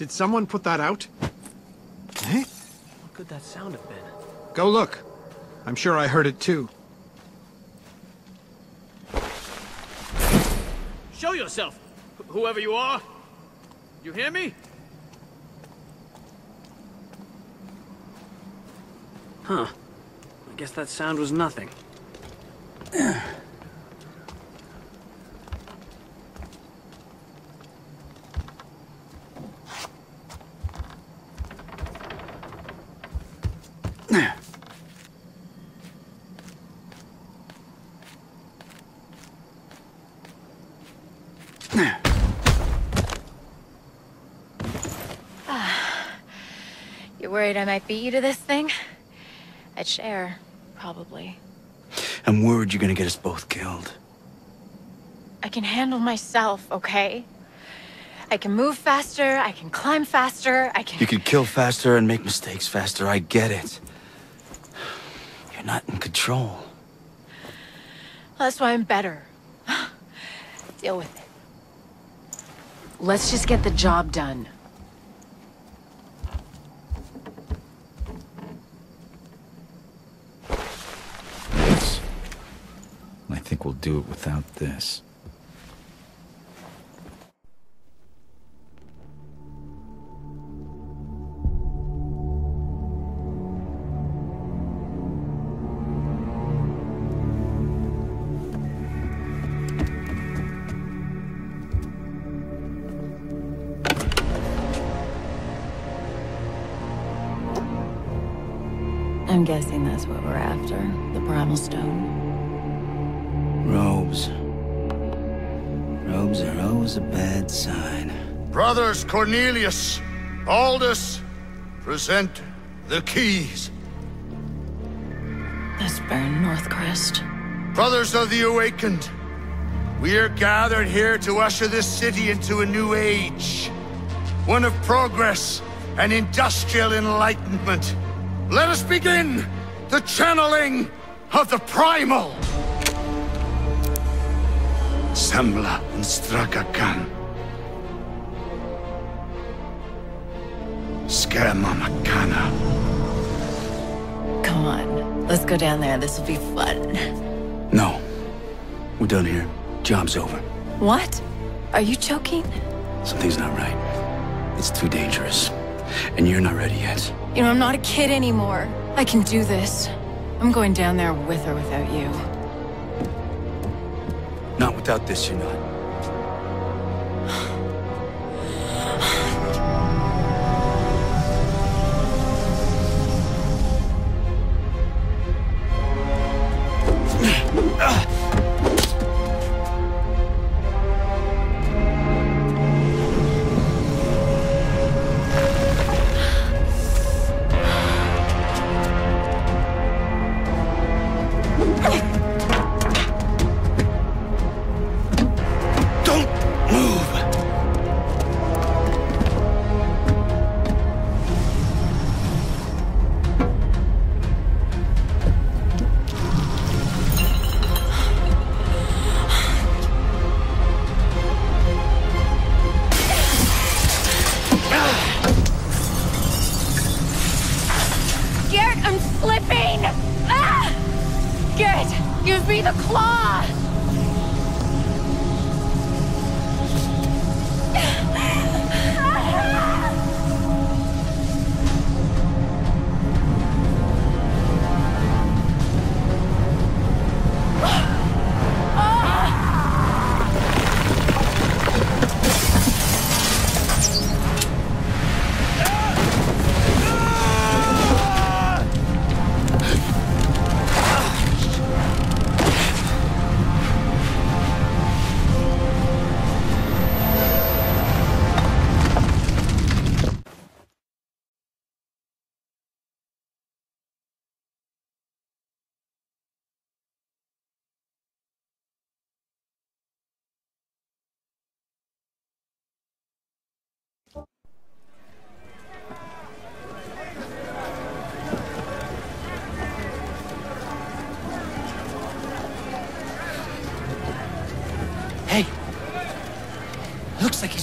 Did someone put that out? Eh? What could that sound have been? Go look. I'm sure I heard it too. Show yourself, wh- whoever you are. You hear me? Huh. I guess that sound was nothing. You worried I might beat you to this thing? I'd share, probably. I'm worried you're gonna get us both killed. I can handle myself, okay? I can move faster, I can climb faster, I can... You can kill faster and make mistakes faster, I get it. You're not in control. That's why I'm better. Deal with it. Let's just get the job done. Yes. I think we'll do it without this. I'm guessing that's what we're after. The primal stone. Robes. Robes are always a bad sign. Brothers Cornelius, Aldous, present the keys. This Baron Northcrest. Brothers of the Awakened, we are gathered here to usher this city into a new age. One of progress and industrial enlightenment. Let us begin the channeling of the primal. Sembla and Strakakan. Skema Makana. Come on, let's go down there. This will be fun. No. We're done here. Job's over. What? Are you joking? Something's not right. It's too dangerous. And you're not ready yet. You know, I'm not a kid anymore. I can do this. I'm going down there with or without you. Not without this, you're not. Don't I'm slipping! Ah! Garrett, give me the claw!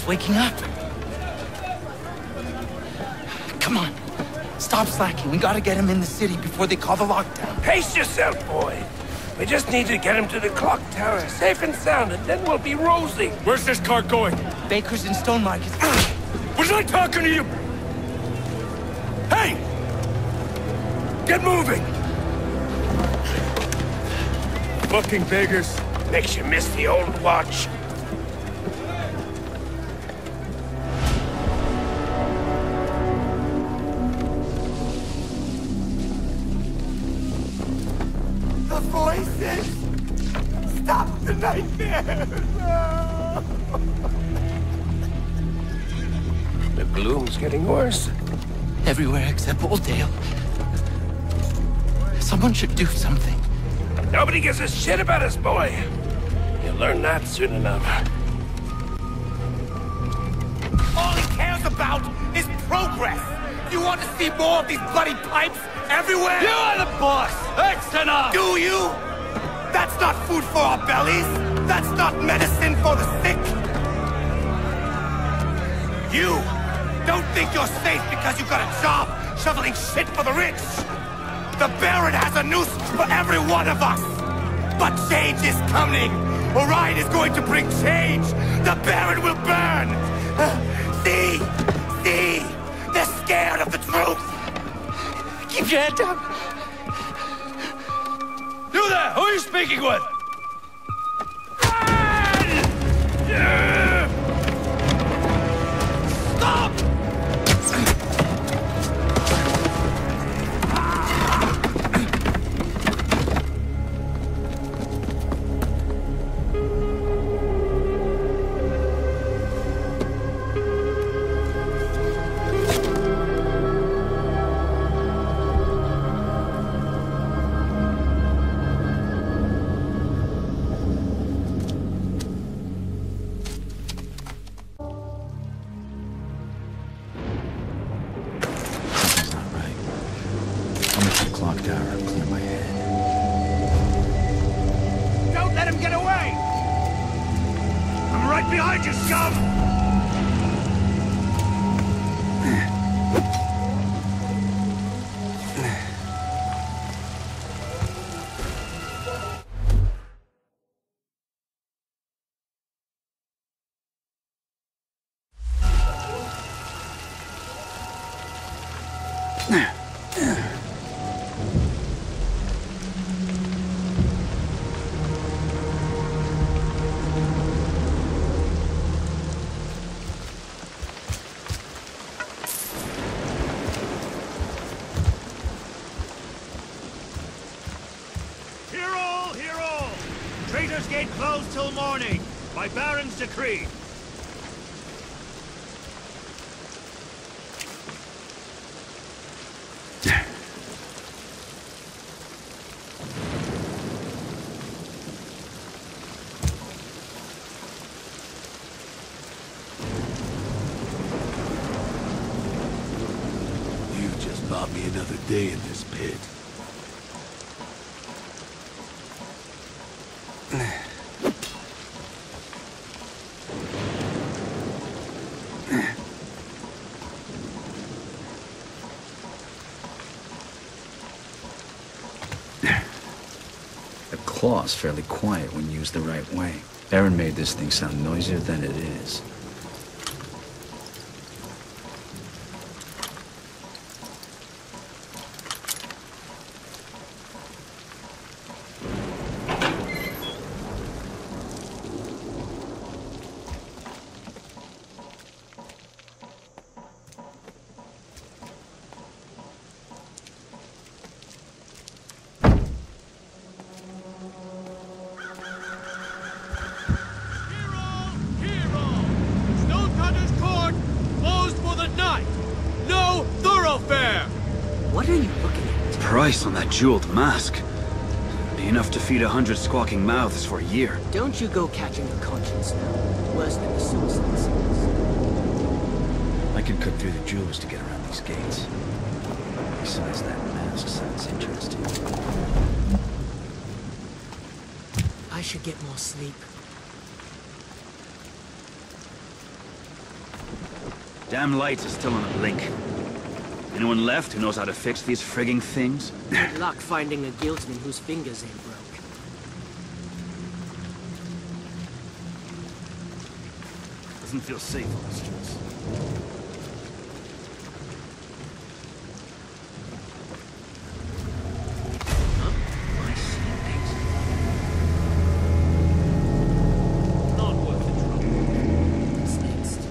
Waking up. Come on. Stop slacking. We gotta get him in the city before they call the lockdown. Pace yourself, boy. We just need to get him to the clock tower, safe and sound, and then we'll be rosy. Where's this car going? Baker's in Stonemarket. Was I talking to you? Hey! Get moving! Fucking beggars. Makes you miss the old watch. The gloom's getting worse. Everywhere except Auldale. Someone should do something. Nobody gives a shit about us, boy. You'll learn that soon enough. All he cares about is progress! You want to see more of these bloody pipes everywhere? You are the boss! That's enough! Do you? That's not food for our bellies! That's not medicine for the sick! You don't think you're safe because you've got a job shoveling shit for the rich! The Baron has a noose for every one of us! But change is coming! Orion is going to bring change! The Baron will burn! See? See? They're scared of the truth! Keep your head down. You there! Who are you speaking with? Stop! Clock tower clear my head. Don't let him get away! I'm right behind you, scum! Day in this pit. The claw's fairly quiet when used the right way. Erin made this thing sound noisier than it is. Price on that jeweled mask. Be enough to feed a hundred squawking mouths for a year. Don't you go catching a conscience now. Worse than the suicide scenes. I can cut through the jewels to get around these gates. Besides, that mask sounds interesting. I should get more sleep. Damn lights are still on a blink. Anyone left who knows how to fix these frigging things? Good luck finding a guildsman whose fingers ain't broke. Doesn't feel safe on the streets. Not worth the trouble. What's next?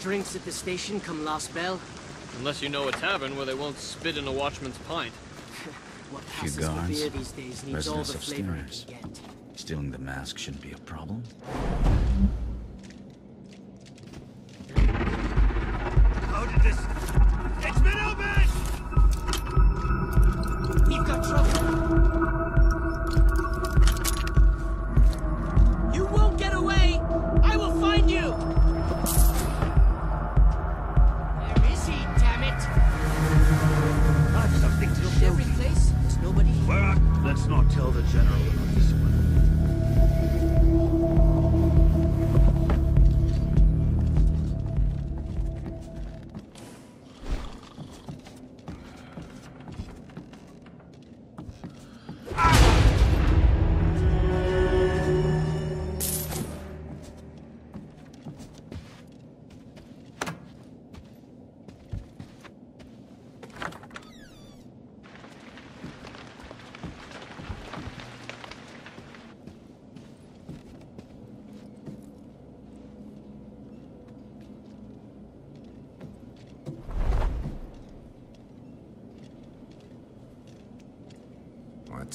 Drinks at the station come last bell. Unless you know a tavern where they won't spit in a watchman's pint. What Few passes for guards, beer these days needs all residents the of flavor it can get. Stealing the mask shouldn't be a problem.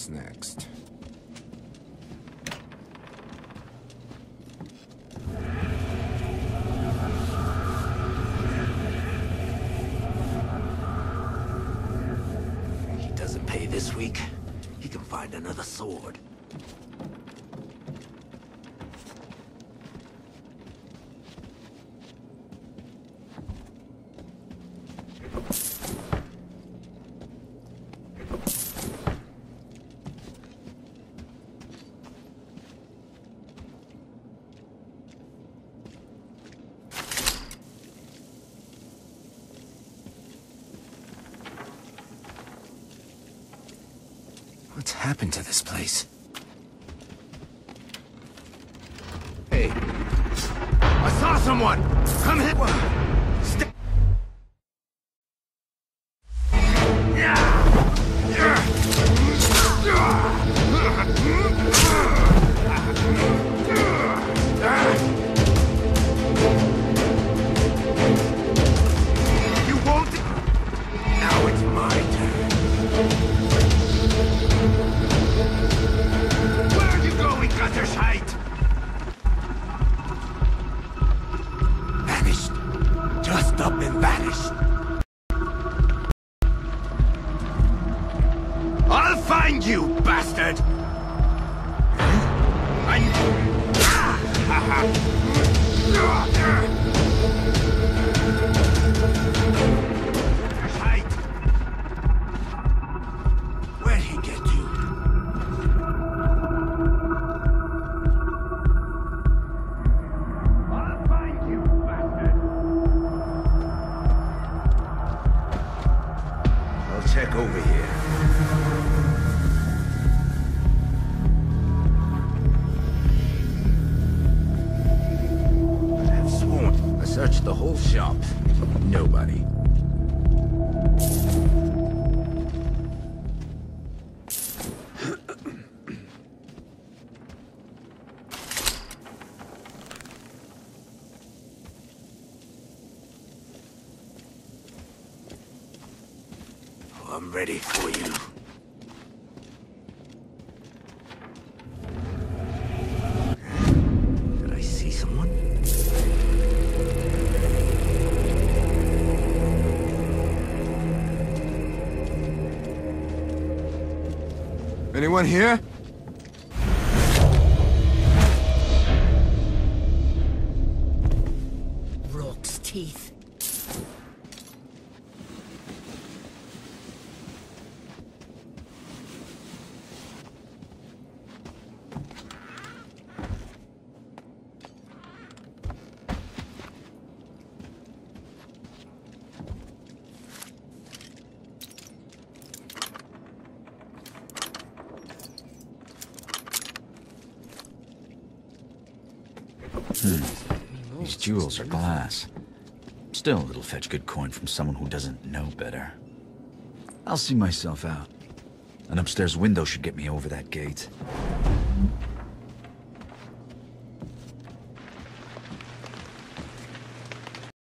What's next? He doesn't pay this week. He can find another sword. What's happened to this place? Hey. I saw someone! Come hit shop. Nobody. Anyone here? Jewels are glass. Still, it'll fetch good coin from someone who doesn't know better. I'll see myself out. An upstairs window should get me over that gate.